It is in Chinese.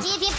别急